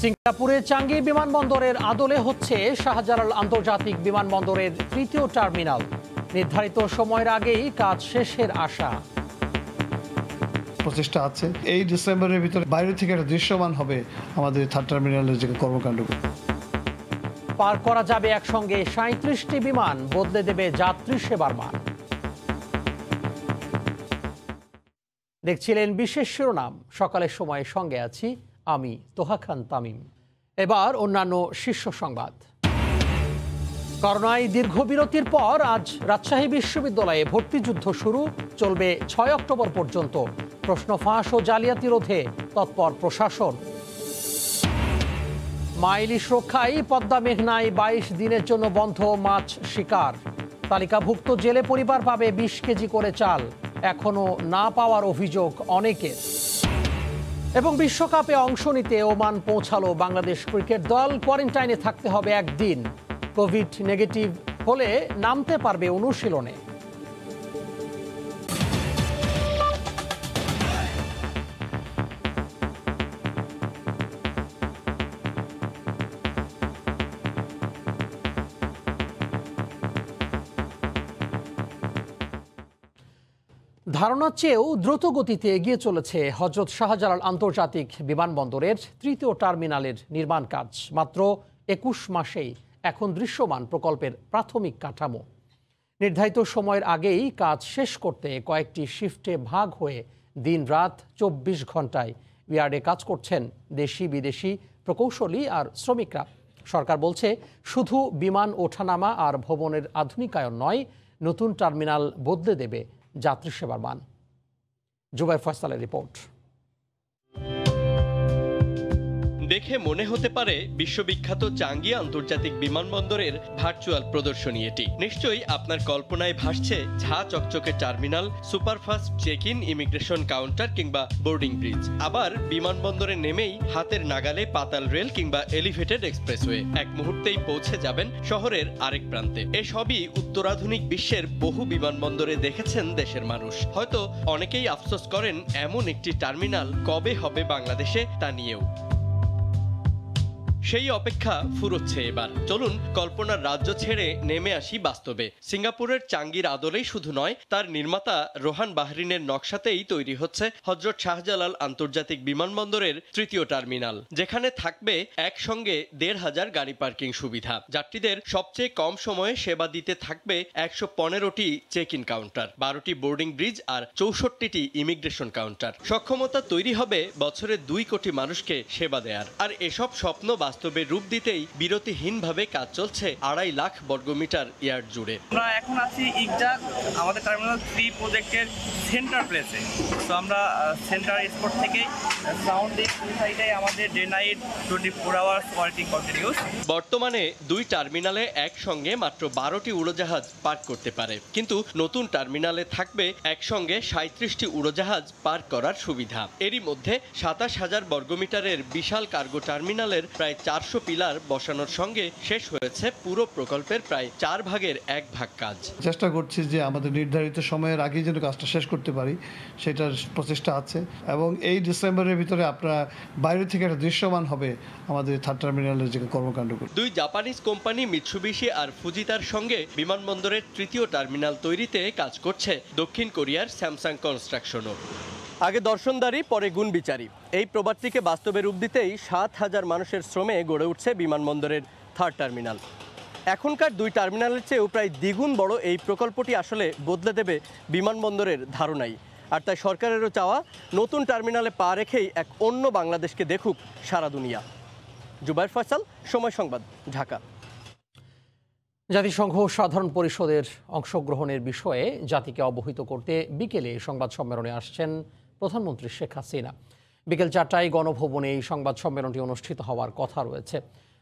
সিঙ্গাপুরে চাঙ্গি বিমানবন্দরের আদলে হচ্ছে শাহজালাল আন্তর্জাতিক বিমানবন্দরের তৃতীয় টার্মিনাল। নির্ধারিত সময়ের আগেই কাজ শেষের আশা। প্রচেষ্টা আছে। এই ডিসেম্বরের ভিতরে বাইরে থেকে একটা দৃশ্যমান হবে আমাদের থার্ড টার্মিনালের যে কর্মকাণ্ড। পার করা যাবে একসঙ্গে সাঁত্রিশটি বিমান বদলে দেবে যাত্রী সেবার মান। দেখছিলেন বিশেষ শিরোনাম। সকালের সময় সঙ্গে আছি আমি তোহা খান তামিম। এবার অন্যান্য শীর্ষ সংবাদ। করোনায় দীর্ঘ বিরতির পর আজ রাজশাহী বিশ্ববিদ্যালয়ে ভর্তি যুদ্ধ শুরু, চলবে ছয় অক্টোবর পর্যন্ত। প্রশ্ন ফাঁস ও জালিয়াতি রোধে তৎপর প্রশাসন। মাইলিশ রক্ষায় পদ্মা মেঘনায় বাইশ দিনের জন্য বন্ধ মাছ শিকার। তালিকাভুক্ত জেলে পরিবার পাবে বিশ কেজি করে চাল। এখনও না পাওয়ার অভিযোগ অনেকের। এবং বিশ্বকাপে অংশ নিতে ওমান পৌঁছালো বাংলাদেশ ক্রিকেট দল। কোয়ারেন্টাইনে থাকতে হবে একদিন। কোভিড নেগেটিভ হলে নামতে পারবে অনুশীলনে। ধারণার চেয়েও দ্রুত গতিতে এগিয়ে চলেছে হজরত শাহজালাল আন্তর্জাতিক বিমানবন্দরের তৃতীয় টার্মিনালের নির্মাণ কাজ। মাত্র একুশ মাসেই এখন দৃশ্যমান প্রকল্পের প্রাথমিক কাঠামো। নির্ধারিত সময়ের আগেই কাজ শেষ করতে কয়েকটি শিফটে ভাগ হয়ে দিন রাত চব্বিশ ঘন্টায় ইয়ার্ডে কাজ করছেন দেশি বিদেশি প্রকৌশলী আর শ্রমিকরা। সরকার বলছে, শুধু বিমান ওঠানামা আর ভবনের আধুনিকায়ন নয়, নতুন টার্মিনাল বদলে দেবে যাত্রী সেবার মান। জুবাই ফয়সালের রিপোর্ট। দেখে মনে হতে পারে বিশ্ববিখ্যাত চাঙ্গি আন্তর্জাতিক বিমানবন্দরের ভার্চুয়াল প্রদর্শনী এটি। নিশ্চয়ই আপনার কল্পনায় ভাসছে ঝা চকচকে terminal, superfast check in immigration counter কিংবা বোর্ডিং ব্রিজ। আবার বিমানবন্দরে নেমেই হাতের নাগালে পাতাল রেল কিংবা এলিভেটেড এক্সপ্রেসওয়ে। এক মুহূর্তেই পৌঁছে যাবেন শহরের আরেক প্রান্তে। এসবই উত্তরাধুনিক বিশ্বের বহু বিমানবন্দরে দেখেছেন দেশের মানুষ। হয়তো অনেকেই আফসোস করেন, এমন একটি টার্মিনাল কবে হবে বাংলাদেশে তা নিয়েও। সেই অপেক্ষা ফুরোচ্ছে এবার। চলুন, কল্পনার রাজ্য ছেড়ে নেমে আসি বাস্তবে। সিঙ্গাপুরের চাঙ্গির আদলেই শুধু নয়, তার নির্মাতা রোহান বাহরিনের নকশাতেই তৈরি হচ্ছে হজরত শাহজালাল আন্তর্জাতিক বিমানবন্দরের তৃতীয় টার্মিনাল, যেখানে থাকবে একসঙ্গে দেড় হাজার গাড়ি পার্কিং সুবিধা। যাত্রীদের সবচেয়ে কম সময়ে সেবা দিতে থাকবে একশো পনেরোটি চেক ইন কাউন্টার, বারোটি বোর্ডিং ব্রিজ আর চৌষট্টিটি ইমিগ্রেশন কাউন্টার। সক্ষমতা তৈরি হবে বছরে দুই কোটি মানুষকে সেবা দেয়ার। আর এসব স্বপ্ন বাস্তবে রূপ দিতেই বিরতিহীনভাবে কাজ চলছে আড়াই লাখ বর্গমিটার ইয়ার্ড জুড়ে। আমরা এখন আছি ইকজাক আমাদের টার্মিনাল থ্রি প্রজেক্টের সেন্টার প্লেসে তো আমরা সেন্টার স্পট থেকে সাউন্ড সাইডে আমাদের day night twenty four hours working continuous বর্তমানে দুই টার্মিনালে একসঙ্গে মাত্র বারোটি উড়োজাহাজ পার্ক করতে পারে। কিন্তু নতুন টার্মিনালে থাকবে একসঙ্গে সাঁত্রিশটি উড়োজাহাজ পার্ক করার সুবিধা। এরই মধ্যে সাতাশ হাজার বর্গমিটারের বিশাল কার্গো টার্মিনালের প্রায় চারশো পিলার বসানোর সঙ্গে শেষ হয়েছে পুরো প্রকল্পের প্রায় চার ভাগের এক ভাগ কাজ। চেষ্টা করছি যে আমাদের নির্ধারিত সময়ের আগেই যেন কাজটা শেষ করতে পারি সেটার প্রচেষ্টা আছে। এবং এই ডিসেম্বরের ভিতরে আপনার বাইরে থেকে একটা দৃশ্যমান হবে আমাদের থার্ড টার্মিনালের যে কর্মকাণ্ড। দুই জাপানিজ কোম্পানি মিৎসুবিশি আর ফুজিতার সঙ্গে বিমানবন্দরের তৃতীয় টার্মিনাল তৈরিতে কাজ করছে দক্ষিণ কোরিয়ার স্যামসাং কনস্ট্রাকশনও। আগে দর্শনদারি, পরে গুণ বিচারী এই প্রবাদটিকে বাস্তবে রূপ দিতেই সাত হাজার মানুষের শ্রমে গড়ে উঠছে বিমানবন্দরের থার্ড টার্মিনাল। এখনকার দুই টার্মিনালের চেয়েও প্রায় দ্বিগুণ বড় এই প্রকল্পটি আসলে বদলে দেবে বিমানবন্দরের ধারণাই। আর তাই সরকারেরও চাওয়া, নতুন টার্মিনালে পা রেখেই এক অন্য বাংলাদেশকে দেখুক সারা দুনিয়া। জুবাইর ফয়সাল, সময় সংবাদ, ঢাকা। জাতিসংঘ সাধারণ পরিষদের অংশগ্রহণের বিষয়ে জাতিকে অবহিত করতে বিকেলে সংবাদ সম্মেলনে আসছেন প্রধানমন্ত্রী শেখ হাসিনা। বিকেল চারটায় গণভবনে এই সংবাদ সম্মেলনটি অনুষ্ঠিত হওয়ার কথা রয়েছে।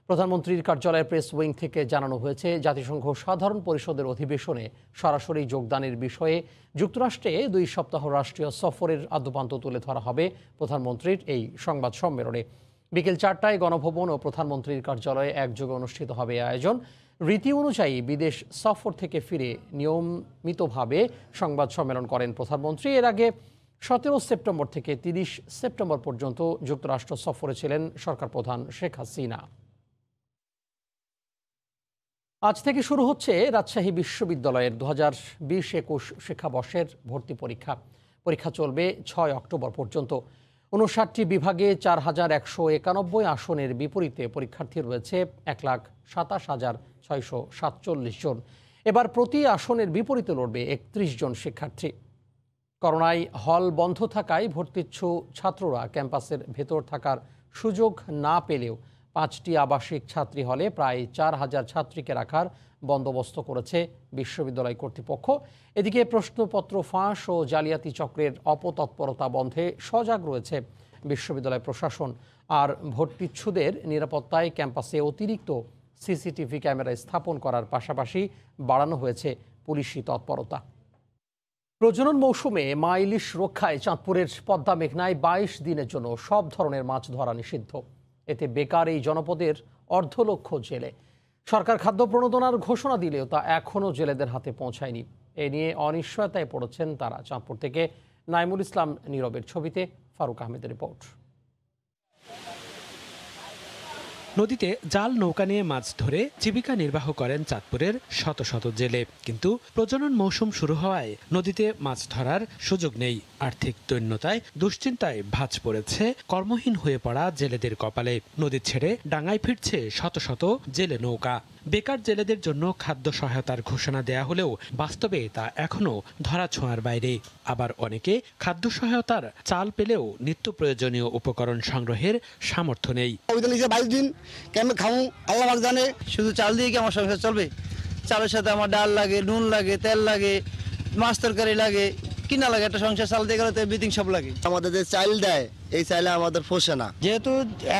প্রধানমন্ত্রীর কার্যালয়ের প্রেস উইং থেকে জানানো হয়েছে, জাতিসংঘ সাধারণ পরিষদের অধিবেশনে সরাসরি যোগদানের বিষয়ে যুক্তরাষ্ট্রে দুই সপ্তাহ রাষ্ট্রীয় সফরের আদ্যপান্ত তুলে ধরা হবে প্রধানমন্ত্রীর এই সংবাদ সম্মেলনে। বিকেল চারটায় গণভবন ও প্রধানমন্ত্রীর কার্যালয়ে একযোগে অনুষ্ঠিত হবে আয়োজন। রীতি অনুযায়ী বিদেশ সফর থেকে ফিরে নিয়মিতভাবে সংবাদ সম্মেলন করেন প্রধানমন্ত্রী। এর আগে সতেরো সেপ্টেম্বর থেকে তিরিশ সেপ্টেম্বর পর্যন্ত যুক্তরাষ্ট্র সফরে ছিলেন সরকার প্রধান শেখ হাসিনা। আজ থেকে শুরু হচ্ছে রাজশাহী বিশ্ববিদ্যালয়ের দু হাজার বিশ একুশ শিক্ষাবর্ষের ভর্তি পরীক্ষা। পরীক্ষা চলবে ছয় অক্টোবর পর্যন্ত। উনষাটটি বিভাগে চার হাজার একশো একানব্বই আসনের বিপরীতে পরীক্ষার্থী রয়েছে এক লাখ সাতাশ হাজার ছয়শো সাতচল্লিশ জন। এবার প্রতি আসনের বিপরীতে লড়বে একত্রিশ জন শিক্ষার্থী। করোনায় হল বন্ধ থাকায় ভর্তিচ্ছু ছাত্ররা ক্যাম্পাসের ভেতর থাকার সুযোগ না পেলেও পাঁচটি আবাসিক ছাত্রী হলে প্রায় চার হাজার ছাত্রীকে রাখার বন্দোবস্ত করেছে বিশ্ববিদ্যালয় কর্তৃপক্ষ। এদিকে প্রশ্নপত্র ফাঁস ও জালিয়াতি চক্রের অপতৎপরতা বন্ধে সজাগ রয়েছে বিশ্ববিদ্যালয় প্রশাসন। আর ভর্তিচ্ছুদের নিরাপত্তায় ক্যাম্পাসে অতিরিক্ত সিসিটিভি ক্যামেরা স্থাপন করার পাশাপাশি বাড়ানো হয়েছে পুলিশি তৎপরতা। প্রজনন মৌসুমে মা ইলিশ রক্ষায় চাঁদপুরের পদ্মা মেঘনায় বাইশ দিনের জন্য সব ধরনের মাছ ধরা নিষিদ্ধ। এতে বেকার এই জনপদের অর্ধলক্ষ জেলে। সরকার খাদ্য প্রণোদনার ঘোষণা দিলেও তা এখনও জেলেদের হাতে পৌঁছায়নি। এ নিয়ে অনিশ্চয়তায় পড়েছেন তারা। চাঁদপুর থেকে নাইমুল ইসলাম নীরবের ছবিতে ফারুক আহমেদের রিপোর্ট। নদীতে জাল নৌকা নিয়ে মাছ ধরে জীবিকা নির্বাহ করেন চাঁদপুরের শত শত জেলে। কিন্তু প্রজনন মৌসুম শুরু হওয়ায় নদীতে মাছ ধরার সুযোগ নেই। আর্থিক দৈন্যতায়, দুশ্চিন্তায় ভাঁজ পড়েছে কর্মহীন হয়ে পড়া জেলেদের কপালে। নদী ছেড়ে ডাঙায় ফিরছে শত শত জেলে নৌকা। বেকার জেলেদের জন্য খাদ্য সহায়তার ঘোষণা দেয়া হলেও বাস্তবে তা এখনও ধরা ছোঁয়ার বাইরে। আবার অনেকে খাদ্য সহায়তার চাল পেলেও নিত্য প্রয়োজনীয় উপকরণ সংগ্রহের সামর্থ্য নেই। বাইশ দিন কেমন খামু? আল্লাহ জানে। শুধু চাল দিয়ে কি আমার সংসার চলবে? চালের সাথে আমার ডাল লাগে নুন লাগে তেল লাগে মাছ তরকারি লাগে কিনা লাগে একটা সংসার চাল দিয়ে গেলে তো বিতিং সব লাগে। আমাদের যে চাইল দেয় এই চাইলে আমাদের পোষে না। যেহেতু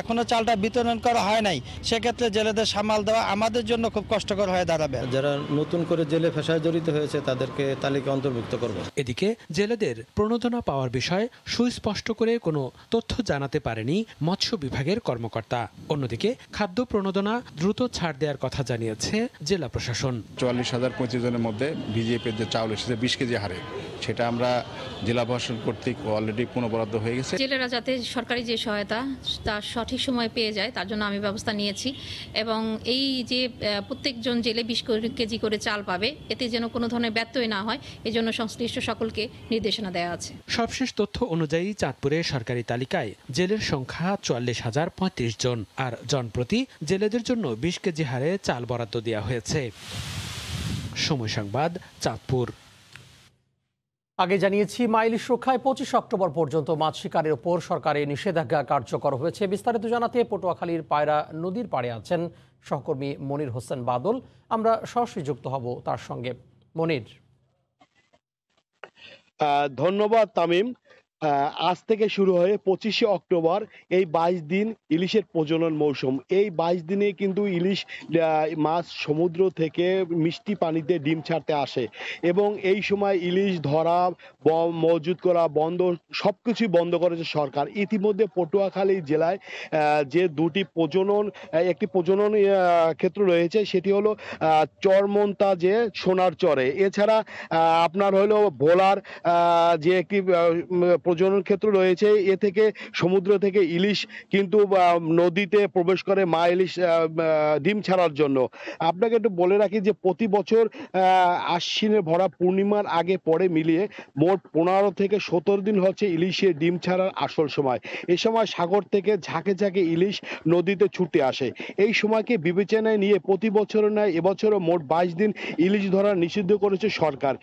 এখনও চালটা বিতরণ করা হয় নাই সেক্ষেত্রে জেলেদের সামাল দেওয়া আমাদের জন্য খুব কষ্টকর হয়ে দাঁড়াবে। যারা নতুন করে জেলে ফেসায় জড়িত হয়েছে তাদেরকে তালিকা অন্তর্ভুক্ত করব। এদিকে জেলেদের প্রণোদনা পাওয়ার বিষয়ে সুস্পষ্ট করে কোনো তথ্য জানাতে পারেনি মৎস্য বিভাগের কর্মকর্তা। অন্যদিকে খাদ্য প্রণোদনা দ্রুত ছাড় দেওয়ার কথা জানিয়েছে জেলা প্রশাসন। চুয়াল্লিশ হাজার পঁয়ত্রিশ জনের মধ্যে বিজেপির যে চাউল এসেছে বিশ কেজি হারে সেটা আমরা জেলা প্রশাসন কর্তৃক অলরেডি পুনঃবরাদ্দ হয়ে গেছে। জেলেরা যাতে সরকারি যে সহায়তা তার সঠিক সময়ে পেয়ে যায়, তার জন্য আমি ব্যবস্থা নিয়েছি। এবং এই যে প্রত্যেকজন জেলে বিশ কেজি করে চাল পাবে, এতে যেন কোনো ধরনের ব্যত্যয় না হয় এজন্য সংশ্লিষ্ট সকলকে নির্দেশনা দেওয়া আছে। সবশেষ তথ্য অনুযায়ী চাঁদপুরের সরকারি তালিকায় জেলের সংখ্যা চুয়াল্লিশ হাজার পঁয়ত্রিশ জন, আর জনপ্রতি জেলেদের জন্য বিশ কেজি হারে চাল বরাদ্দ দেওয়া হয়েছে। সময় সংবাদ, চাঁদপুর। আগে জানিয়েছি মাইলিশ সুরক্ষায় পঁচিশ অক্টোবর পর্যন্ত মাছ শিকারের ওপর সরকারের নিষেধাজ্ঞা কার্যকর হয়েছে। বিস্তারিত জানাতে পটুয়াখালীর পায়রা নদীর পাড়ে আছেন সহকর্মী মনির হোসেন বাদল। আমরা সরাসরি যুক্ত হব তার সঙ্গে। মনির। ধন্যবাদ তামিম। আজ থেকে শুরু হয়ে পঁচিশে অক্টোবর এই বাইশ দিন ইলিশের প্রজনন মৌসুম। এই বাইশ দিনে কিন্তু ইলিশ মাছ সমুদ্র থেকে মিষ্টি পানিতে ডিম ছাড়তে আসে এবং এই সময় ইলিশ ধরা মজুত করা, বন্ধ সব কিছুই বন্ধ করেছে সরকার। ইতিমধ্যে পটুয়াখালী জেলায় যে দুটি প্রজনন একটি প্রজনন ক্ষেত্র রয়েছে, সেটি হলো চরমন্তা যে সোনার চরে। এছাড়া আপনার হলো ভোলার যে একটি প্রজনন ক্ষেত্র রয়েছে। এ থেকে সমুদ্র থেকে ইলিশ কিন্তু নদীতে প্রবেশ করে মা ইলিশ ডিম ছাড়ার জন্য। আপনাকে একটু বলে রাখি যে, প্রতি বছর আশ্বিনে ভরা পূর্ণিমার আগে পরে মিলিয়ে মোট পনেরো থেকে সতেরো দিন হচ্ছে ইলিশের ডিম ছাড়ার আসল সময়। এ সময় সাগর থেকে ঝাঁকে ঝাঁকে ইলিশ নদীতে ছুটে আসে। এই সময়কে বিবেচনায় নিয়ে প্রতি বছর ন্যায় এবছরও মোট বাইশ দিন ইলিশ ধরা নিষিদ্ধ করেছে সরকার।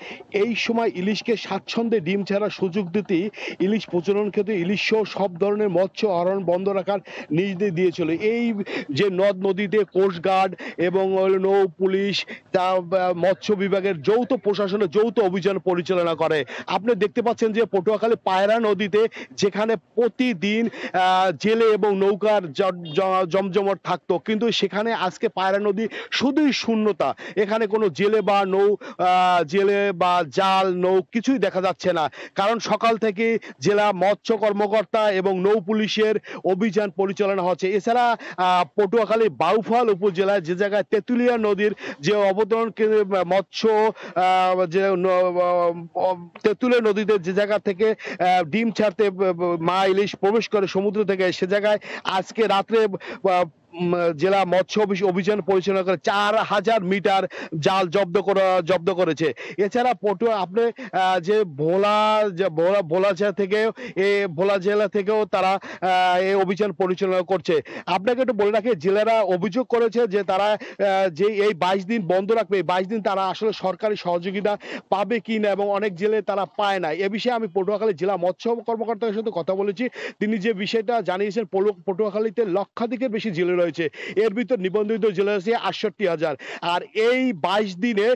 এই সময় ইলিশকে স্বাচ্ছন্দ্যে ডিম ছাড়ার সুযোগ দিতেই ইলিশ প্রচলন ক্ষেত্রে ইলিশ সহ সব ধরনের মৎস্য আহরণ বন্ধ রাখার নির্দেশ দিয়েছিল। এই যে নদ নদীতে কোস্টগার্ড এবং নৌ পুলিশ, তা মৎস্য বিভাগের যৌথ প্রশাসনের যৌথ অভিযান পরিচালনা করে। আপনি দেখতে পাচ্ছেন যে পটুয়াখালী পায়রা নদীতে যেখানে প্রতিদিন জেলে এবং নৌকার জমজমট থাকতো, কিন্তু সেখানে আজকে পায়রা নদী শুধুই শূন্যতা। এখানে কোনো জেলে বা নৌ জেলে বা জাল, নৌ কিছুই দেখা যাচ্ছে না। কারণ সকাল থেকে জেলা মৎস্য কর্মকর্তা এবং নৌ পুলিশের অভিযান পরিচালনা হচ্ছে। এছাড়া পটুয়াখালী বাউফল উপজেলায় যে জায়গায় তেঁতুলিয়া নদীর যে অবতরণ মৎস্য যে তেঁতুলিয়া নদীতে যে জায়গা থেকে ডিম ছাড়তে মা ইলিশ প্রবেশ করে সমুদ্র থেকে, সে জায়গায় আজকে রাত্রে জেলা মৎস্য অভিযান পরিচালনা করে চার হাজার মিটার জাল জব্দ করা, জব্দ করেছে। এছাড়া পটুয়া, আপনি যে ভোলা ভোলা ভোলা জেলা থেকে, এ ভোলা জেলা থেকেও তারা এই অভিযান পরিচালনা করছে। আপনাকে একটু বলে রাখি, জেলেরা অভিযোগ করেছে যে তারা যে এই বাইশ দিন বন্ধ রাখবে, এই বাইশ দিন তারা আসলে সরকারি সহযোগিতা পাবে কি না এবং অনেক জেলে তারা পায় না। এ বিষয়ে আমি পটুয়াখালী জেলা মৎস্য কর্মকর্তার সাথে কথা বলেছি। তিনি যে বিষয়টা জানিয়েছেন পটুয়াখালীতে লক্ষাধিকের বেশি জেলে রয়েছে। এর ভিতর নিবন্ধিত জেলে আছে আটষট্টি হাজার। আর এই বাইশ দিনে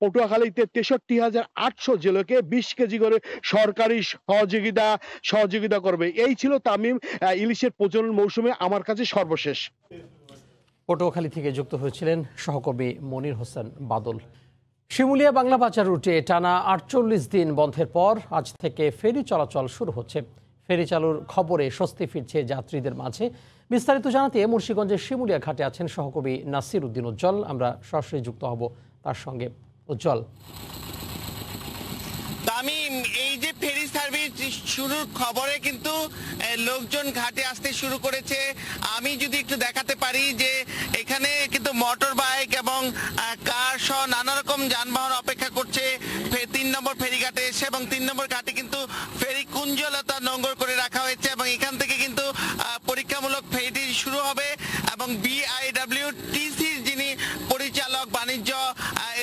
পটুয়াখালীতে তেষট্টি হাজার আটশো জেলেকে বিশ কেজি করে সরকারি সহযোগিতা সহযোগিতা করবে। এই ছিল তামিম ইলিশের প্রজনন মৌসুমে আমার কাছে সর্বশেষ। পটুয়াখালী থেকে যুক্ত হয়েছিলেন সহকর্মী মনির হোসেন বাদল। শিমুলিয়া বাংলা বাজার রুটে টানা আটচল্লিশ দিন বন্ধের পর আজ থেকে ফেরি চলাচল শুরু হচ্ছে। ফেরি চালুর খবরে স্বস্তি ফিরছে যাত্রীদের মাঝে। বিস্তারিত জানাতে মুন্সিগঞ্জের শিমুলিয়া ঘাটে আছেন সহকবি নাসির উদ্দিন উজ্জ্বল। আমরা সরাসরি যুক্ত হব তার সঙ্গে উজ্জ্বল। তামিম এই যে ফেরি সার্ভিস শুরুর খবরে কিন্তু লোকজন ঘাটে আসতে শুরু করেছে। আমি যদি একটু দেখাতে পারি যে এখানে কিন্তু মোটর বাইক এবং কার সহ নানা রকম যানবাহন অপেক্ষা করছে। তিন নম্বর ফেরিঘাটে এসে এবং তিন নম্বর ঘাটে কিন্তু ফেরি কুঞ্জলতা নোঙ্গর করে রাখা হয়েছে এবং এখান থেকে কিন্তু পরীক্ষামূলক ফেরিটি শুরু হবে এবং বিআইডব্লিউ টিসির যিনি পরিচালক, বাণিজ্য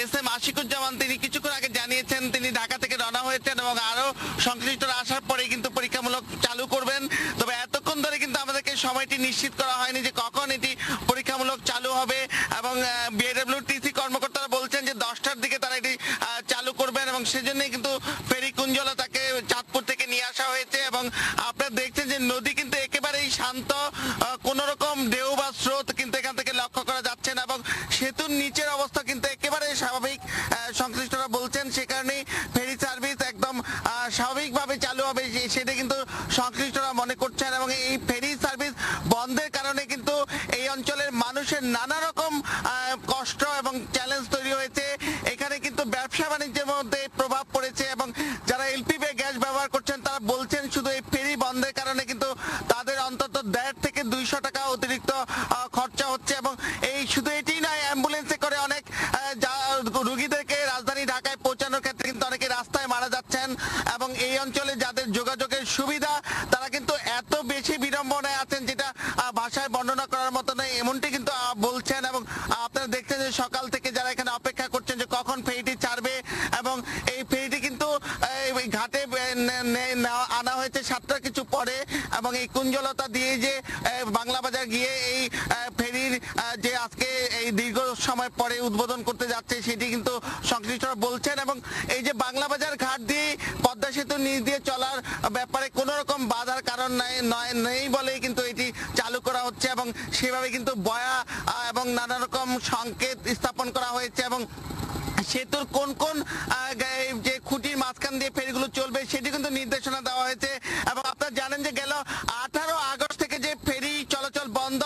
এস এম আশিকুজ্জামান, তিনি কিছুক্ষণ আগে জানিয়েছেন তিনি ঢাকা থেকে রওনা হয়েছেন এবং আরও সংশ্লিষ্টরা আসার পরে কিন্তু পরীক্ষামূলক চালু করবেন। তবে এতক্ষণ ধরে কিন্তু আমাদেরকে সময়টি নিশ্চিত করা হয়নি যে সংশ্লিষ্টরা মনে করছেন এবং এই ফেরি সার্ভিস বন্ধের কারণে কিন্তু এই অঞ্চলের মানুষের নানা রকম কষ্ট এবং চ্যালেঞ্জ তৈরি হয়েছে। এখানে কিন্তু ব্যবসা বাণিজ্যের মধ্যে প্রভাব পড়েছে এবং যারা এলপিপি গ্যাস ব্যবহার করছেন, তারা বলছেন শুধু এই ফেরি বন্ধের কারণে কিন্তু তাদের অন্তত দেড় থেকে দুইশো টাকা অতিরিক্ত খরচা হচ্ছে এবং এই শুধু এটি সাতটা কিছু পরে এবং এই কুঞ্জলতা দিয়ে যে বাংলা বাজার গিয়ে এই ফেরির যে আজকে এই দীর্ঘ সময় পরে উদ্বোধন করতে যাচ্ছে সেটি কিন্তু সংশ্লিষ্টরা বলছেন এবং এই যে বাংলা বাজার ঘাট দিয়ে পদ্মা সেতু নিচ দিয়ে চলার ব্যাপারে কোনো রকম বাধার কারণ নাই, নয়, নেই বলেই কিন্তু এটি চালু করা হচ্ছে এবং সেভাবে কিন্তু বয়া এবং নানা রকম সংকেত স্থাপন করা হয়েছে এবং সেতুর কোন কোন যে খুঁটির মাঝখান দিয়ে ফেরিগুলো চলবে সেটি কিন্তু নির্দেশনা দেওয়া হয়েছে। জানেন যে গেল আঠারো আগস্ট থেকে যে ফেরি চলাচল বন্ধ,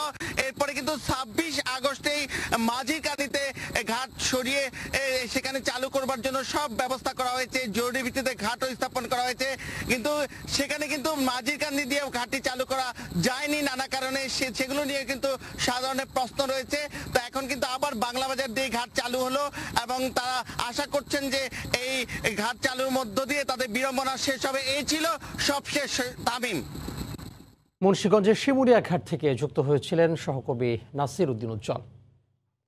এরপরে কিন্তু ছাব্বিশ আগস্টেই মাঝির কানিতে ঘাট সরিয়ে সেখানে চালু করবার জন্য সব ব্যবস্থা করা হয়েছে, জরুরি ভিত্তিতে ঘাটও স্থাপন করা হয়েছে। কিন্তু সেখানে কিন্তু মাঝির কান্দি দিয়ে ঘাটটি চালু করা যায়নি নানা কারণে। সেগুলো নিয়ে কিন্তু সাধারণের প্রশ্ন রয়েছে। তো এখন কিন্তু আবার বাংলা বাজার দিয়ে ঘাট চালু হলো এবং তারা আশা করছেন যে এই ঘাট চালুর মধ্য দিয়ে তাদের বিড়ম্বনা শেষ হবে। এই ছিল সবশেষ তামিম। মুন্সিগঞ্জের শিমুলিয়া ঘাট থেকে যুক্ত হয়েছিলেন সহকবি নাসির উদ্দিন উজ্জ্বল।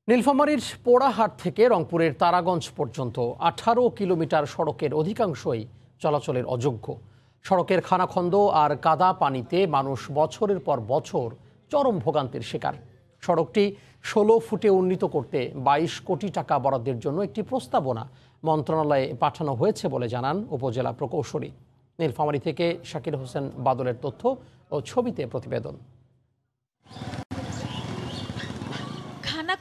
নীলফামারীর পোড়াহাট থেকে রংপুরের তারাগঞ্জ পর্যন্ত আঠারো কিলোমিটার সড়কের অধিকাংশই চলাচলের অযোগ্য। সড়কের খানাখন্দ আর কাদা পানিতে মানুষ বছরের পর বছর চরম ভোগান্তির শিকার। সড়কটি ষোলো ফুটে উন্নীত করতে বাইশ কোটি টাকা বরাদ্দের জন্য একটি প্রস্তাবনা মন্ত্রণালয়ে পাঠানো হয়েছে বলে জানান উপজেলা প্রকৌশলী। নীলফামারী থেকে শাকির হোসেন বাদলের তথ্য ও ছবিতে প্রতিবেদন।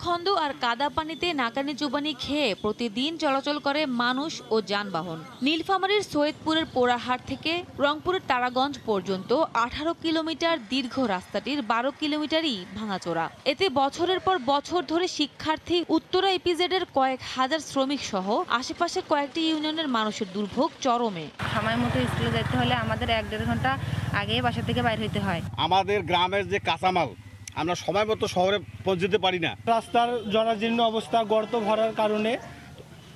খানাখন্দ আর কাদা পানিতে নাকানি চুবানি খেয়ে প্রতিদিন চলাচল করে মানুষ ও যানবাহন। নীলফামারীর সৈয়দপুরের পোড়াহাট থেকে রংপুরের তারাগঞ্জ পর্যন্ত আঠারো কিলোমিটার দীর্ঘ রাস্তাটির বারো কিলোমিটারই ভাঙাচোরা। এতে বছরের পর বছর ধরে শিক্ষার্থী উত্তরা ইপিজেডের কয়েক হাজার শ্রমিক সহ আশেপাশের কয়েকটি ইউনিয়নের মানুষের দুর্ভোগ চরমে। সময় মতো স্কুলে যেতে হলে আমাদের এক দেড় ঘণ্টা আগে বাসা থেকে বাইর হইতে হয়। আমাদের গ্রামের যে কাঁচামাল আমরা সময় মতো শহরে পৌঁছতে পারি না। রাস্তার জরাজীর্ণ অবস্থা গর্ত ভরার কারণে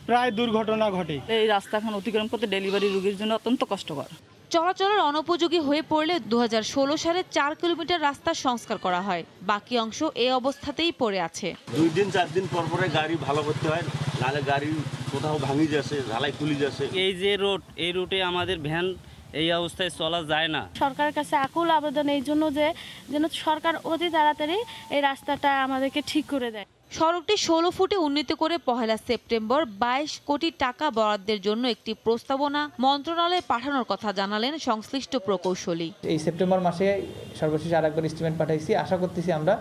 প্রায় দুর্ঘটনা ঘটে। এই রাস্তা এখন অতিক্রম করতে ডেলিভারি রোগীর জন্য অত্যন্ত কষ্টকর। চলাচলের অনুপযোগী হয়ে পড়লে দু হাজার ষোলো সালে চার কিলোমিটার রাস্তা সংস্কার করা হয়। বাকি অংশ এই অবস্থাতেই পড়ে আছে। দুই দিন চার দিন পর পরে গাড়ি ভালো করতে হয়। নাহলে গাড়ি কোথাও ভাঙি যাচ্ছে ঢালাই খুলি যাচ্ছে। এই যে রোড এই রুটে আমাদের ভ্যান এই অবস্থায় চলা যায় না। সরকারের কাছে আকুল আবেদন এই জন্য যে যেন সরকার অতি তাড়াতাড়ি এই রাস্তাটা আমাদেরকে ঠিক করে দেয়। সড়কটি ষোলো ফুটে উন্নীত করে পহেলা সেপ্টেম্বর বাইশ কোটি টাকা বরাদ্দের জন্য একটি প্রস্তাবনা মন্ত্রণালয়ে পাঠানোর কথা জানালেন সংশ্লিষ্ট প্রকৌশলী। এই সেপ্টেম্বর মাসে সর্বশেষ আর একবার এস্টিমেট পাঠাইছি। আশা করতেছি আমরা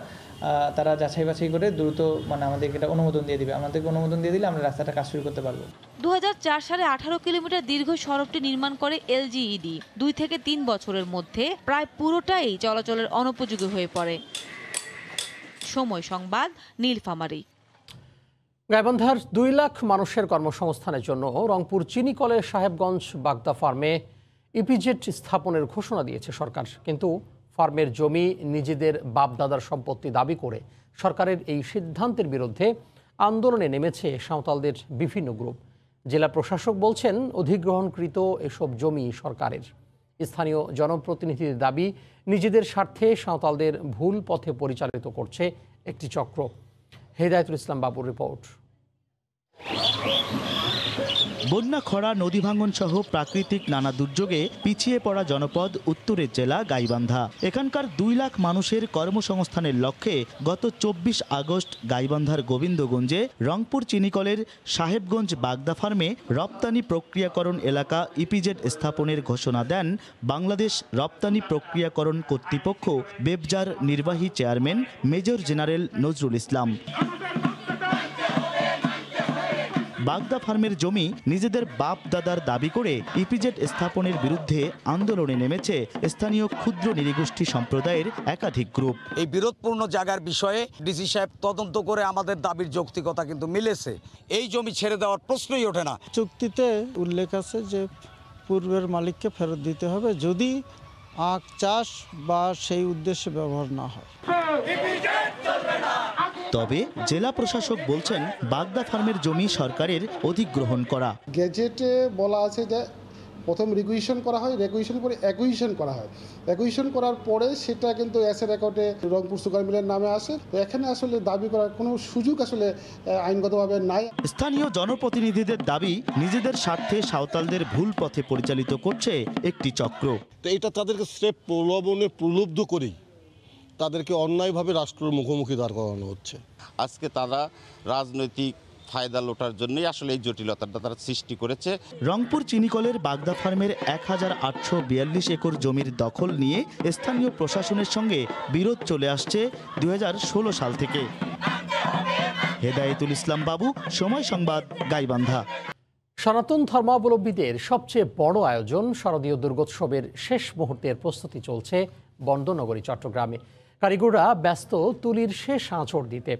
তারা যাচাই বাছাই করে দ্রুত মানে আমাদেরকে এটা অনুমোদন দিয়ে দিবে। আমাদেরকে অনুমোদন দিয়ে দিলে আমরা রাস্তাটা কাজ শুরু করতে পারব। দু সালে আঠারো কিলোমিটার দীর্ঘ সড়কটি নির্মাণ করে এলজিইডি। দুই থেকে তিন বছরের মধ্যে প্রায় পুরোটাই চলাচলের অনুপযোগী হয়ে পড়ে। সময় সংবাদ নীলফামারী গাইবান্ধার দুই লাখ মানুষের কর্মসংস্থানের জন্য রংপুর চিনি চিনিকলের সাহেবগঞ্জ বাগদা ফার্মে ইপিজেট স্থাপনের ঘোষণা দিয়েছে সরকার। কিন্তু ফার্মের জমি নিজেদের বাপদাদার সম্পত্তি দাবি করে সরকারের এই সিদ্ধান্তের বিরুদ্ধে আন্দোলনে নেমেছে সাঁওতালদের বিভিন্ন গ্রুপ। জেলা প্রশাসক বলছেন, অধিগ্রহণকৃত এসব জমি সরকারের। স্থানীয় জনপ্রতিনিধিদের দাবি, নিজেদের স্বার্থে সাঁওতালদের ভুল পথে পরিচালিত করছে একটি চক্র। হেদায়তুল ইসলাম বাবুর রিপোর্ট। বন্যা, খরা, নদী ভাঙন সহ প্রাকৃতিক নানা দুর্যোগে পিছিয়ে পড়া জনপদ উত্তরের জেলা গাইবান্ধা। এখানকার দুই লাখ মানুষের কর্মসংস্থানের লক্ষ্যে গত চব্বিশ আগস্ট গাইবান্ধার গোবিন্দগঞ্জে রংপুর চিনিকলের সাহেবগঞ্জ বাগদা ফার্মে রপ্তানি প্রক্রিয়াকরণ এলাকা ইপিজেড স্থাপনের ঘোষণা দেন বাংলাদেশ রপ্তানি প্রক্রিয়াকরণ কর্তৃপক্ষ, বেবজার নির্বাহী chairman, major general Nazrul Islam. বাগদা ফার্মের জমি নিজেদের বাপ দাদার দাবি করে ইপিজেড স্থাপনের বিরুদ্ধে আন্দোলনে নেমেছে স্থানীয় ক্ষুদ্র নৃগোষ্ঠী সম্প্রদায়ের একাধিক গ্রুপ। এই বিরোধপূর্ণ জায়গার বিষয়ে ডিসি সাহেব তদন্ত করে আমাদের দাবির যৌক্তিকতা কিন্তু মিলেছে। এই জমি ছেড়ে দেওয়ার প্রশ্নই ওঠে না। চুক্তিতে উল্লেখ আছে যে পূর্বের মালিককে ফেরত দিতে হবে যদি আখ চাষ বা সেই উদ্দেশ্যে ব্যবহার না হয়। তবে জেলা প্রশাসক বলছেন বাগদা ফার্মের জমি সরকারের অধিগ্রহণ করা। গেজেটে বলা আছে যে প্রথম রিকুইশন করা হয় রেকুইশন পরে অ্যাকুইশন করা হয়। অ্যাকুইশন করার পরে সেটা কিন্তু অ্যাসেট অ্যাকাউন্টে রংপুর সুগার মিলের নামে আসে। তো এখানে আসলে দাবি করার কোনো সুযোগ আসলে আইনগতভাবে নাই। স্থানীয় জনপ্রতিনিধিদের দাবি নিজেদের স্বার্থে সাঁওতালদের ভুল পথে পরিচালিত করছে একটি চক্র। তো এটা তাদেরকে স্রেফ প্রলোভনে প্রলুব্ধ করেই তাদেরকে অন্যায়ভাবে রাষ্ট্রের মুখোমুখি দাঁড় করানো হচ্ছে। আজকে তারা রাজনৈতিক ফায়দা লোটার জন্যই আসলে এই জটিলতাটা তারা সৃষ্টি করেছে। রংপুর চিনিকলের বাগদা ফার্মের এক হাজার আটশো বিয়াল্লিশ একর জমির দখল নিয়ে স্থানীয় প্রশাসনের সঙ্গে বিরোধ চলে আসছে দুই হাজার ষোলো সাল থেকে। হেদায়েতুল ইসলাম বাবু সময় সংবাদ গাইবান্ধা। সনাতন ধর্মাবলম্বীদের সবচেয়ে বড় আয়োজন শারদীয় দুর্গোৎসবের শেষ মুহূর্তের প্রস্তুতি চলছে বন্দনগরী চট্টগ্রামে। কারিগররা ব্যস্ত তুলির শেষ আঁচড় দিতে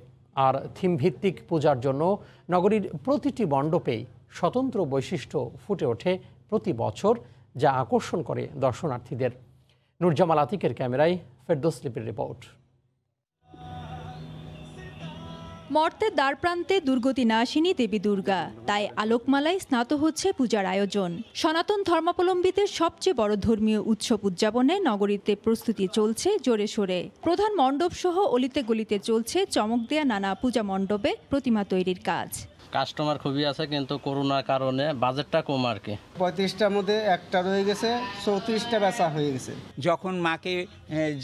আর থিমভিত্তিক পূজার জন্য নগরীর প্রতিটি মণ্ডপেই স্বতন্ত্র বৈশিষ্ট্য ফুটে ওঠে প্রতি বছর, যা আকর্ষণ করে দর্শনার্থীদের। নুরজামাল আতিকের ক্যামেরায় ফেরদোস লিপির রিপোর্ট। মর্তের দ্বারপ্রান্তে দুর্গতি নাশিনী দেবী দুর্গা। তাই আলোকমালায় স্নাত হচ্ছে পূজার আয়োজন। সনাতন ধর্মাবলম্বীদের সবচেয়ে বড় ধর্মীয় উৎসব উদযাপনে নগরীতে প্রস্তুতি চলছে জোরে সোরে। প্রধান মণ্ডপ সহ অলিতে গলিতে চলছে চমক দেয়া নানা পূজা মণ্ডপে প্রতিমা তৈরির কাজ। কাস্টমার খুবই আছে কিন্তু করোনার কারণে বাজেটটা কম আর কি। পঁয়ত্রিশটার মধ্যে একটা রয়ে গেছে চৌত্রিশটা বেচা হয়ে গেছে। যখন মাকে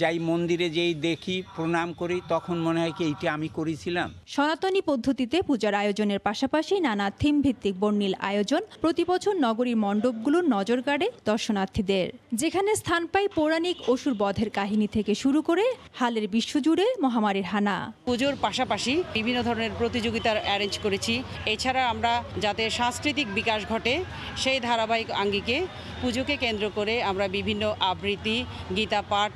যাই মন্দিরে যেই দেখি প্রণাম করি তখন মনে হয় কি এইটা আমি করেছিলাম। সনাতনী পদ্ধতিতে পূজার আয়োজনের পাশাপাশি নানা থিম ভিত্তিক বর্ণিল আয়োজন প্রতি বছর নগরীর মণ্ডপগুলোর নজর কাড়ে দর্শনার্থীদের। যেখানে স্থান পায় পৌরাণিক অসুর বধের কাহিনী থেকে শুরু করে হালের বিশ্বজুড়ে মহামারীর হানা। পুজোর পাশাপাশি বিভিন্ন ধরনের প্রতিযোগিতার অ্যারেঞ্জ করেছি। এছাড়া আমরা যাতে সাংস্কৃতিক বিকাশ ঘটে সেই ধারাবাহিক আঙ্গিকে পুজোকে কেন্দ্র করে আমরা বিভিন্ন আবৃত্তি গীতা পাঠ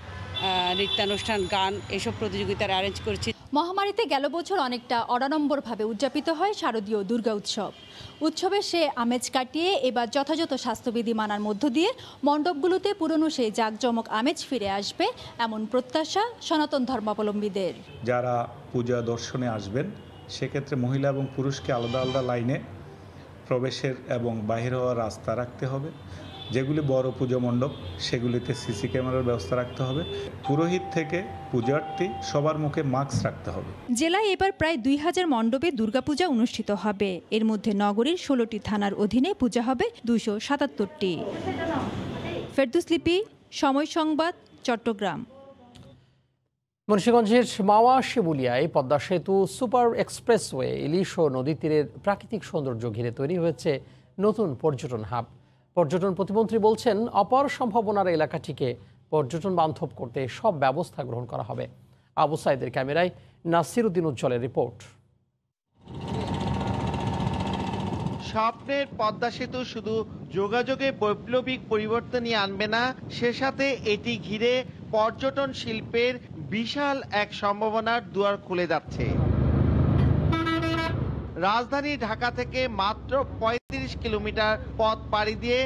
নৃত্যানুষ্ঠান গান এসব প্রতিযোগিতার অ্যারেঞ্জ করেছি। মহামারীতে গেল বছর অনেকটা অনাড়ম্বরভাবে উদযাপিত হয় শারদীয় দুর্গা উৎসব। উৎসবে সে আমেজ কাটিয়ে এবার যথাযথ স্বাস্থ্যবিধি মানার মধ্য দিয়ে মণ্ডপগুলোতে পুরনো সেই জাঁকজমক আমেজ ফিরে আসবে এমন প্রত্যাশা সনাতন ধর্মাবলম্বীদের। যারা পূজা দর্শনে আসবেন সেক্ষেত্রে মহিলা এবং পুরুষকে আলাদা আলাদা লাইনে প্রবেশের এবং বাহির হওয়ার রাস্তা রাখতে হবে। যেগুলি বড় পুজো মণ্ডপ সেগুলিতে সিসি ক্যামেরার ব্যবস্থা রাখতে হবে। পুরোহিত থেকে পূজার্থী সবার মুখে মাস্ক রাখতে হবে। জেলায় এবার প্রায় দুই হাজার মণ্ডপে দুর্গাপূজা অনুষ্ঠিত হবে। এর মধ্যে নগরীর ষোলোটি থানার অধীনে পূজা হবে দুশো সাতাত্তরটি। ফেরদুস লিপি সময় সংবাদ চট্টগ্রাম। মুন্সিগঞ্জের মাওয়া শিবুলিয়ায় পদ্মা সেতু সুপার এক্সপ্রেসওয়ে ইলিশ ও নদী তীরের প্রাকৃতিক সৌন্দর্য ঘিরে তৈরি হয়েছে নতুন পর্যটন হাব। পর্যটন প্রতিমন্ত্রী বলছেন, অপার সম্ভাবনার এলাকাটিকে পর্যটন বান্ধব করতে সব ব্যবস্থা গ্রহণ করা হবে। আবু সাইদের ক্যামেরায় নাসির উদ্দিন উজ্জ্বলের রিপোর্ট। স্বপ্নের পদ্মা সেতু শুধু যোগাযোগে বৈপ্লবিক পরিবর্তনই আনবে না, সে সাথে এটি ঘিরে পর্যটন শিল্পের বিশাল এক সম্ভাবনার দুয়ার খুলে যাচ্ছে। রাজধানী ঢাকা থেকে মাত্র ৩৫ কিলোমিটার পথ পাড়ি দিয়ে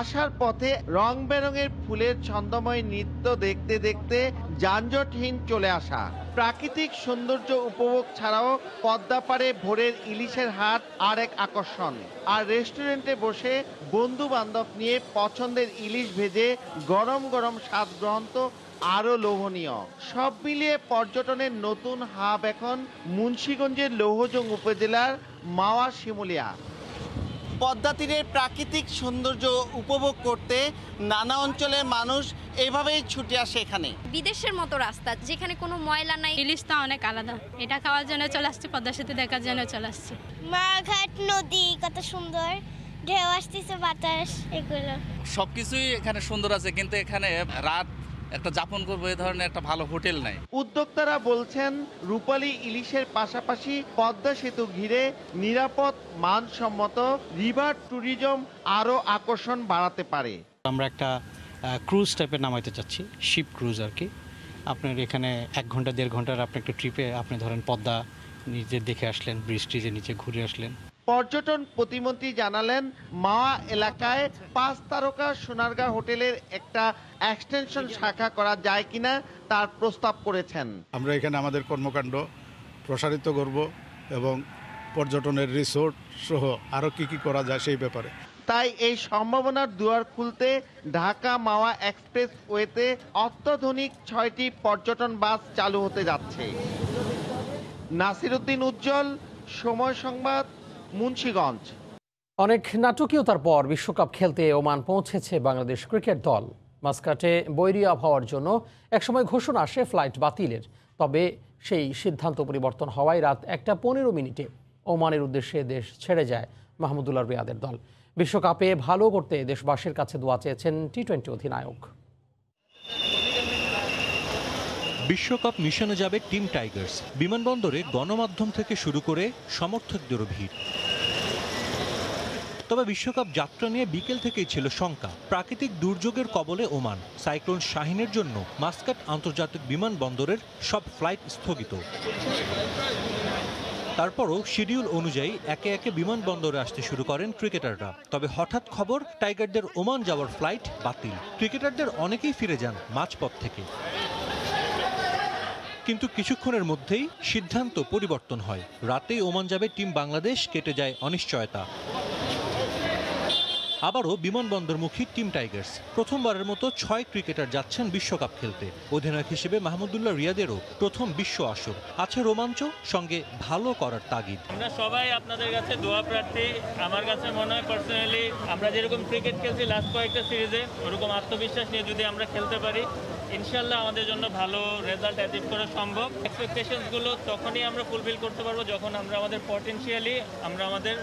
আসার পথে রং বেরঙের ফুলের ছন্দময় নৃত্য দেখতে দেখতে যানজটহীন চলে আসা। প্রাকৃতিক সৌন্দর্য উপভোগ ছাড়াও পদ্মা পাড়ে ভোরের ইলিশের হাট আর এক আকর্ষণ। আর রেস্টুরেন্টে বসে বন্ধু বান্ধব নিয়ে পছন্দের ইলিশ ভেজে গরম গরম স্বাদ গ্রহণ তো আরও লোভনীয়। সব মিলিয়ে পর্যটনের নতুন হাব এখন মুন্সিগঞ্জের লৌহজং উপজেলার মাওয়া শিমুলিয়া। পদ্মা তীরের প্রাকৃতিক সৌন্দর্য উপভোগ করতে নানা অঞ্চলের মানুষ এভাবেই ছুটে আসে এখানে। বিদেশের মতো রাস্তা যেখানে কোনো ময়লা নাই। ইলিশটা অনেক আলাদা। এটা খাওয়ার জন্য চলে আসছি পদ্মা সেতু দেখার জন্য চলে আসছি। মাঘাট নদী কত সুন্দর। ঢেউ আসতেছে বাতাস এগুলো। সব কিছুই এখানে সুন্দর আছে কিন্তু এখানে রাত একটা যাপন করব এই ধরনের একটা ভালো হোটেল নাই। উদ্যোক্তারা বলছেন রূপালী ইলিশের পাশাপাশি পদ্মা সেতু ঘিরে নিরাপদ মানসম্মত রিভার ট্যুরিজম আরও আকর্ষণ বাড়াতে পারে। আমরা একটা ক্রুজ টাইপের নামাইতে চাচ্ছি শিপ ক্রুজ আর কি। আপনার এখানে এক ঘণ্টা দেড় ঘণ্টার আপনি একটা ট্রিপে আপনি ধরেন পদ্মা নিজে দেখে আসলেন ব্রিজ ট্রিজের নিচে ঘুরে আসলেন। পর্যটন প্রতিমন্ত্রী জানালেন মাওয়া এলাকায় পাঁচ তারকা সোনারগাঁ হোটেলের একটা এক্সটেনশন শাখা করা যায় কিনা তার প্রস্তাব করেছেন। আমরা এখানে আমাদের কর্মকাণ্ড প্রসারিত করব এবং পর্যটনের রিসোর্ট সহ আরও কি কি করা যায় সেই ব্যাপারে। তাই এই সম্ভাবনার দুয়ার খুলতে ঢাকা মাওয়া এক্সপ্রেস ওয়েতে অত্যাধুনিক ছয়টি পর্যটন বাস চালু হতে যাচ্ছে। নাসিরুদ্দিন উজ্জ্বল সময় সংবাদ মুন্সিগঞ্জ। অনেক নাটকীয়তার পর বিশ্বকাপ খেলতে ওমান পৌঁছেছে বাংলাদেশ ক্রিকেট দল। মাস্কাটে বৈরী আবহাওয়ার জন্য একসময় ঘোষণা আসে ফ্লাইট বাতিলের। তবে সেই সিদ্ধান্ত পরিবর্তন হওয়ায় রাত একটা পনেরো মিনিটে ওমানের উদ্দেশ্যে দেশ ছেড়ে যায় মাহমুদুল্লাহ রিয়াদের দল। বিশ্বকাপে ভালো করতে দেশবাসীর কাছে দোয়া চেয়েছেন টি টোয়েন্টি অধিনায়ক। বিশ্বকাপ মিশনে যাবে টিম টাইগার্স। বিমানবন্দরে গণমাধ্যম থেকে শুরু করে সমর্থকদেরও ভিড়। তবে বিশ্বকাপ যাত্রা নিয়ে বিকেল থেকেই ছিল শঙ্কা। প্রাকৃতিক দুর্যোগের কবলে ওমান। সাইক্লোন শাহিনের জন্য মাস্কাট আন্তর্জাতিক বিমানবন্দরের সব ফ্লাইট স্থগিত। তারপরও শিডিউল অনুযায়ী একে একে বিমানবন্দরে আসতে শুরু করেন ক্রিকেটাররা। তবে হঠাৎ খবর, টাইগারদের ওমান যাওয়ার ফ্লাইট বাতিল। ক্রিকেটারদের অনেকেই ফিরে যান মাঝপথ থেকে। কিন্তু কিছুক্ষণের মধ্যেই সিদ্ধান্ত পরিবর্তন হয়। রাতেই ওমান যাবে টিম বাংলাদেশ, কেটে যায় অনিশ্চয়তা। আবারও বিমানবন্দরমুখী টিম টাইগার্স। প্রথমবারের মতো ছয় ক্রিকেটার যাচ্ছেন বিশ্বকাপ খেলতে। অধিনায়ক হিসেবে মাহমুদুল্লাহ রিয়াদেরও প্রথম বিশ্ব আসর। আছে রোমাঞ্চ, সঙ্গে ভালো করার তাগিদ। আমরা সবাই আপনাদের কাছে দোয়া প্রার্থী। আমার কাছে মনে হয় পার্সোনালি আমরা যেরকম ক্রিকেট খেলছি লাস্ট কয়েকটা সিরিজে ওরকম আত্মবিশ্বাস নিয়ে যদি আমরা খেলতে পারি ইনশাল্লাহ আমাদের জন্য ভালো রেজাল্ট অ্যাচিভ করা সম্ভব। এক্সপেকটেশনসগুলো তখনই আমরা ফুলফিল করতে পারব যখন আমরা আমাদের পটেনশিয়ালি আমরা আমাদের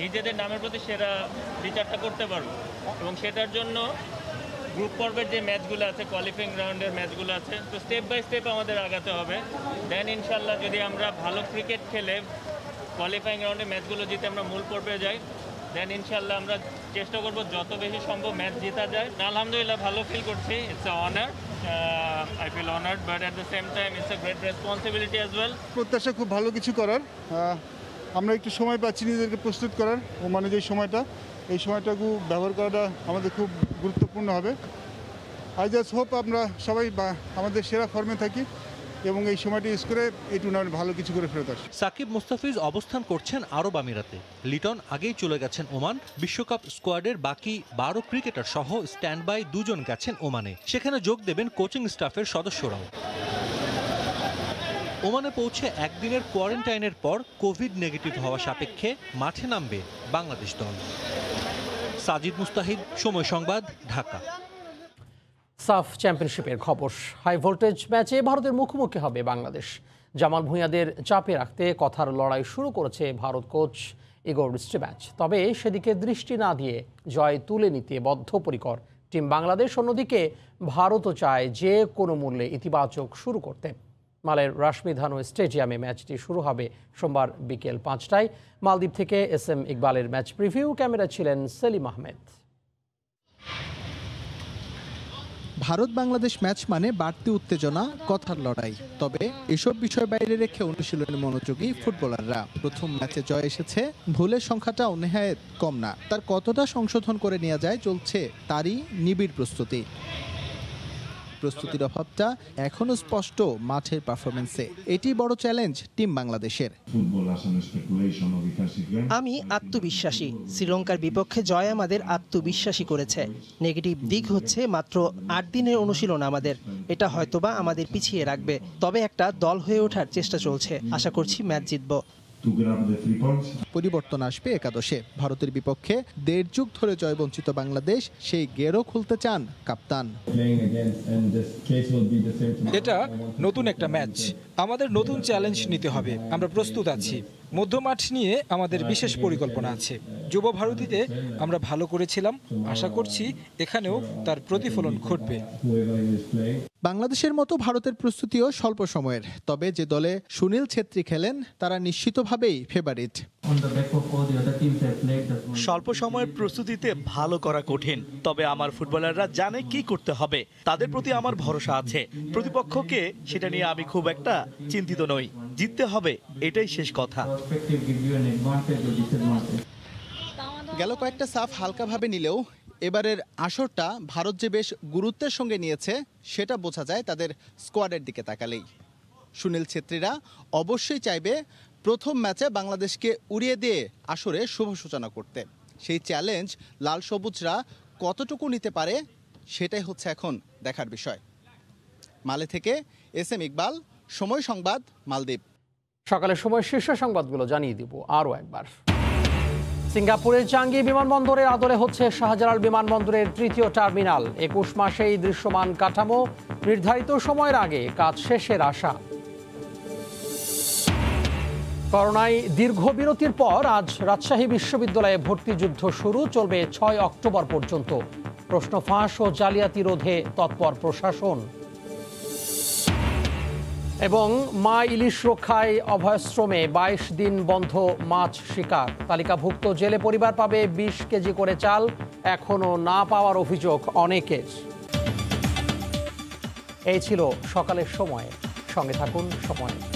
নিজেদের নামের প্রতি সেরা বিচারটা করতে পারব। এবং সেটার জন্য গ্রুপ পর্বের যে ম্যাচগুলো আছে কোয়ালিফাইং রাউন্ডের ম্যাচগুলো আছে, তো স্টেপ বাই স্টেপ আমাদের আগাতে হবে। দেন ইনশাল্লাহ যদি আমরা ভালো ক্রিকেট খেলে কোয়ালিফাইং রাউন্ডে ম্যাচগুলো জিতে আমরা মূল পর্বে যাই দেন ইনশাল্লাহ আমরা চেষ্টা করব যত বেশি সম্ভব ম্যাচ জেতা যায়। আলহামদুলিল্লাহ ভালো ফিল করছি। It's honour I feel honoured but at the same time it's a great responsibility as well প্রত্যাশা খুব ভালো কিছু করার। আমরা একটু সময় পাচ্ছি নিজেদেরকে প্রস্তুত করার মানে যে সময়টা, এই সময়টাকে ব্যবহার করাটা আমাদের খুব গুরুত্বপূর্ণ হবে। আই জাস্ট হোপ আমরা সবাই আমাদের সেরা ফর্মে থাকি। এবং এই সময়টি ইউজ করে এই টুর্নামেন্ট ভালো কিছু করে ফেরত আসি সাকিব মুস্তাফিজ অবস্থান করছেন আরব আমিরাতে। লিটন আগেই চলে গেছেন ওমান। বিশ্বকাপ স্কোয়াডের বাকি বারো ক্রিকেটার সহ স্ট্যান্ড বাই দুজন গেছেন ওমানে। সেখানে যোগ দেবেন কোচিং স্টাফের সদস্যরাও। ওমানে পৌঁছে একদিনের কোয়ারেন্টাইনের পর কোভিড নেগেটিভ হওয়া সাপেক্ষে মাঠে নামবে বাংলাদেশ দল। সাজিদ মুস্তাহিদ, সময় সংবাদ, ঢাকা। সাফ চ্যাম্পিয়নশিপের খবর। হাই ভোল্টেজ ম্যাচে ভারতের মুখোমুখি হবে বাংলাদেশ। জামাল ভূঁইয়াদের চাপে রাখতে কথার লড়াই শুরু করেছে ভারত কোচ ইগোর ম্যাচ তবে সেদিকে দৃষ্টি না দিয়ে জয় তুলে নিতে বদ্ধপরিকর টিম বাংলাদেশ। অন্যদিকে ভারতও চায় যে কোনো মূল্যে ইতিবাচক শুরু করতে। মালের রাশমিধানু স্টেডিয়ামে ম্যাচটি শুরু হবে সোমবার বিকেল পাঁচটায়। মালদ্বীপ থেকে এস এম ইকবালের ম্যাচ প্রিভিউ। ক্যামেরা ছিলেন সেলিম আহমেদ। ভারত বাংলাদেশ ম্যাচ মানে বাড়তি উত্তেজনা, কথার লড়াই। তবে এসব বিষয় বাইরে রেখে অনুশীলনে মনোযোগী ফুটবলাররা। প্রথম ম্যাচে জয় এসেছে, ভুলের সংখ্যাটা অনেহায় কম না। তার কতটা সংশোধন করে নেওয়া যায় চলছে, তারই নিবিড় প্রস্তুতি। প্রস্তুতির অভাবটা এখনও স্পষ্ট মাঠের পারফরমেন্সে এটি বড় চ্যালেঞ্জ টিম বাংলাদেশের। আমি আত্মবিশ্বাসী। শ্রীলঙ্কার বিপক্ষে জয় আমাদের আত্মবিশ্বাসী করেছে। নেগেটিভ দিক হচ্ছে মাত্র আট দিনের অনুশীলন আমাদের। এটা হয়তোবা আমাদের পিছিয়ে রাখবে। তবে একটা দল হয়ে ওঠার চেষ্টা চলছে। আশা করছি ম্যাচ জিতবো। পরিবর্তন আসবে একাদশে। ভারতের বিপক্ষে দেড় যুগ ধরে জয়বঞ্চিত বাংলাদেশ সেই গেরও খুলতে চান কাপ্তান। এটা নতুন একটা ম্যাচ আমাদের নতুন চ্যালেঞ্জ নিতে হবে। আমরা প্রস্তুত আছি। মধ্যমাঠ নিয়ে আমাদের বিশেষ পরিকল্পনা আছে। যুব ভারতীতে আমরা ভালো করেছিলাম। আশা করছি এখানেও তার প্রতিফলন ঘটবে। বাংলাদেশের মতো ভারতের প্রস্তুতিও স্বল্প সময়ের। তবে যে দলে সুনীল ছেত্রী খেলেন তারা নিশ্চিতভাবেই ফেভারিট স্বল্প সময়ের প্রস্তুতিতে ভালো করা কঠিন তবে আমার ফুটবলাররা জানে কি করতে হবে। তাদের প্রতি আমার ভরসা আছে। প্রতিপক্ষকে সেটা নিয়ে আমি খুব একটা চিন্তিত নই। জিততে হবে এটাই শেষ কথা। গেল কয়েকটা সাফ হালকাভাবে নিলেও এবারের আসরটা ভারত যে বেশ গুরুত্বের সঙ্গে নিয়েছে সেটা বোঝা যায় তাদের স্কোয়াডের দিকে তাকালেই। সুনীল ছেত্রীরা অবশ্যই চাইবে প্রথম ম্যাচে বাংলাদেশকে উড়িয়ে দিয়ে আসরে শুভ সূচনা করতে। সেই চ্যালেঞ্জ লাল সবুজরা কতটুকু নিতে পারে, সেটাই হচ্ছে এখন দেখার বিষয়। মালে থেকে এস এম ইকবাল, সময় সংবাদ, মালদ্বীপ। সকালের সময় শীর্ষ সংবাদগুলো জানিয়ে দিব আরও একবার। সিঙ্গাপুরের চাঙ্গি বিমানবন্দরের আদলে হচ্ছে শাহজালাল বিমানবন্দরের তৃতীয় টার্মিনাল। একুশ মাসেই দৃশ্যমান কাঠামো নির্ধারিত সময়ের আগে কাজ শেষের আশা। করোনায় দীর্ঘ বিরতির পর আজ রাজশাহী বিশ্ববিদ্যালয়ে ভর্তি যুদ্ধ শুরু, চলবে ছয় অক্টোবর পর্যন্ত। প্রশ্ন ফাঁস ও জালিয়াতি রোধে তৎপর প্রশাসন। এবং মা ইলিশ রক্ষায় অভয়াশ্রমে বাইশ দিন বন্ধ মাছ শিকার। তালিকাভুক্ত জেলে পরিবার পাবে বিশ কেজি করে চাল, এখনও না পাওয়ার অভিযোগ অনেকের। এই ছিল সকালের সময়। সঙ্গে থাকুন সময়।